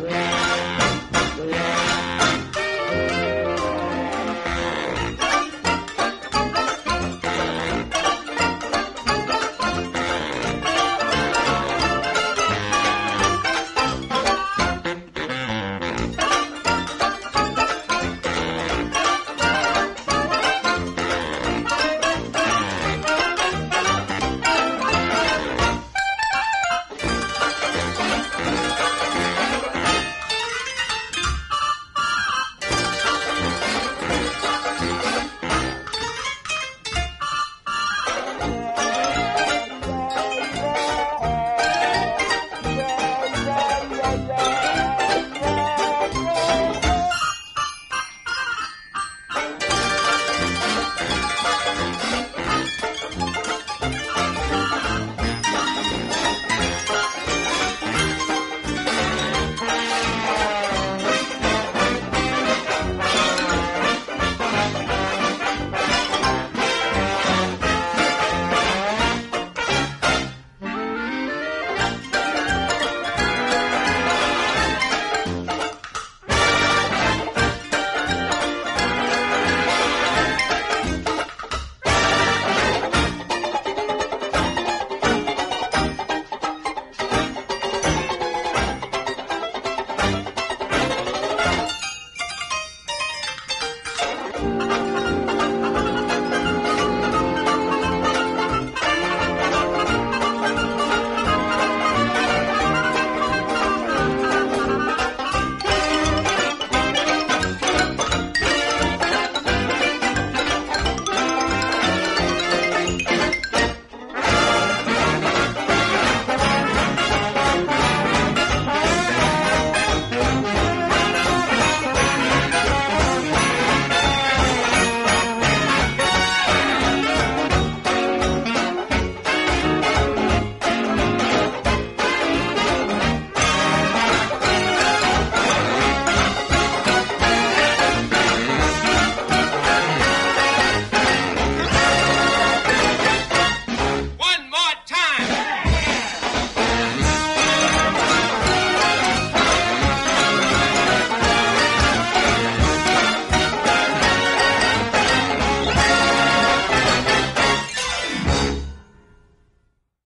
Yeah.